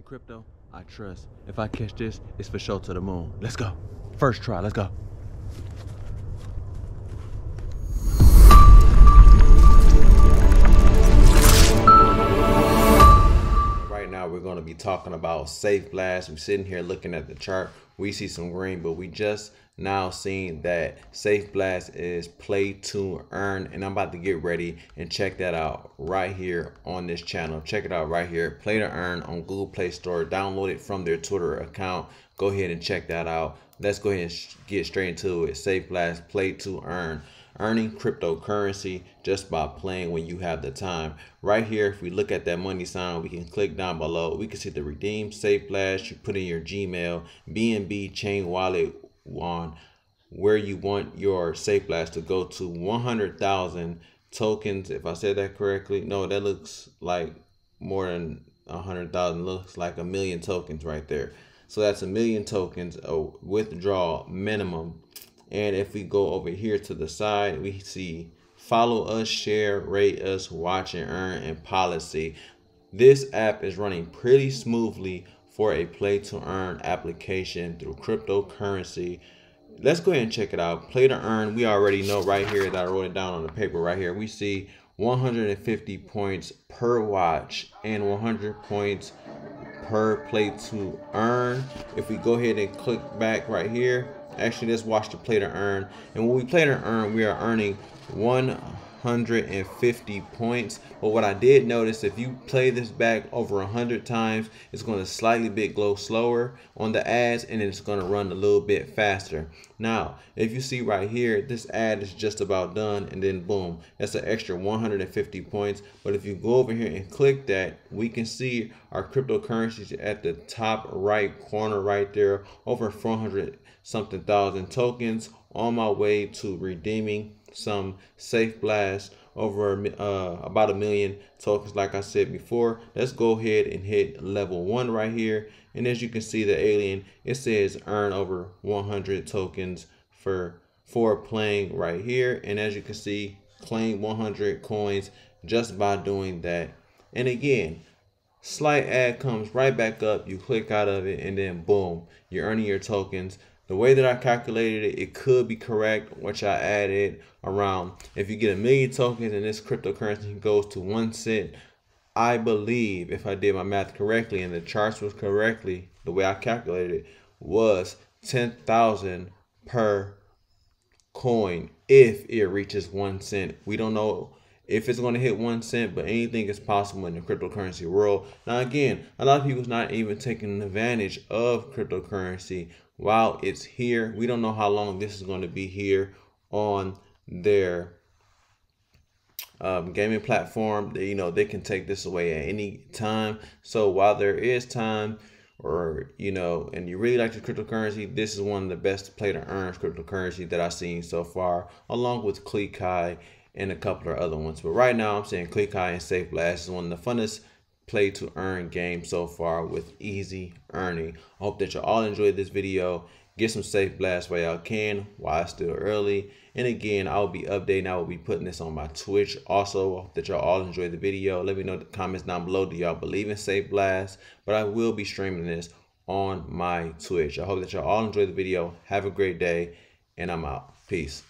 In crypto, I trust. If I catch this, it's for sure to the moon. Let's go. First try, let's go. Now, we're going to be talking about Safe Blast. We're sitting here looking at the chart. We see some green, but we just now seeing that Safe Blast is play to earn. And I'm about to get ready and check that out right here on this channel. Check it out right here. Play to earn on Google Play Store. Download it from their Twitter account. Go ahead and check that out. Let's go ahead and get straight into it. Safe Blast play to earn earning cryptocurrency just by playing when you have the time. Right here, if we look at that money sign, we can click down below. We can see the redeem safe blast. You put in your Gmail, BNB chain wallet on where you want your safe blast to go to 100,000 tokens. If I said that correctly, no, that looks like more than 100,000. Looks like a million tokens right there. So that's a million tokens, a withdrawal minimum and if we go over here to the side, we see follow us, share, rate us, watch and earn, and policy. This app is running pretty smoothly for a play to earn application through cryptocurrency. Let's go ahead and check it out. Play to earn, we already know right here that I wrote it down on the paper right here. We see 150 points per watch and 100 points per play to earn. If we go ahead and click back right here, Actually, let's watch the play to earn. And when we play to earn, we are earning 150 points. But what I did notice, if you play this back over 100 times, it's going to slightly bit glow slower on the ads and it's going to run a little bit faster. Now, if you see right here, this ad is just about done and then boom, that's an extra 150 points. But if you go over here and click that, we can see our cryptocurrencies at the top right corner right there, over 400 something thousand tokens on my way to redeeming some safe blast over uh, about a million tokens like I said before. Let's go ahead and hit level one right here. And as you can see the alien it says earn over 100 tokens for for playing right here. And as you can see claim 100 coins just by doing that. And again slight ad comes right back up. You click out of it and then boom you're earning your tokens the way that I calculated it, it could be correct, which I added around if you get a million tokens and this cryptocurrency goes to one cent, I believe if I did my math correctly and the charts was correctly, the way I calculated it was 10,000 per coin if it reaches one cent. We don't know if it's going to hit one cent, but anything is possible in the cryptocurrency world. Now, again, a lot of people's not even taking advantage of cryptocurrency while it's here. We don't know how long this is going to be here on their um, gaming platform. They, you know, they can take this away at any time. So while there is time, or you know, and you really like the cryptocurrency, this is one of the best play to earn cryptocurrency that I've seen so far, along with Kleekai and a couple of other ones. But right now, I'm saying Kleekai and Safe Blast is one of the funnest play to earn game so far with easy earning. I hope that you all enjoyed this video. Get some safe blast while y'all can while it's still early. And again, I will be updating. I will be putting this on my Twitch. Also, I hope that y'all all enjoyed the video. Let me know in the comments down below. Do y'all believe in safe blast? But I will be streaming this on my Twitch. I hope that y'all all enjoyed the video. Have a great day. And I'm out. Peace.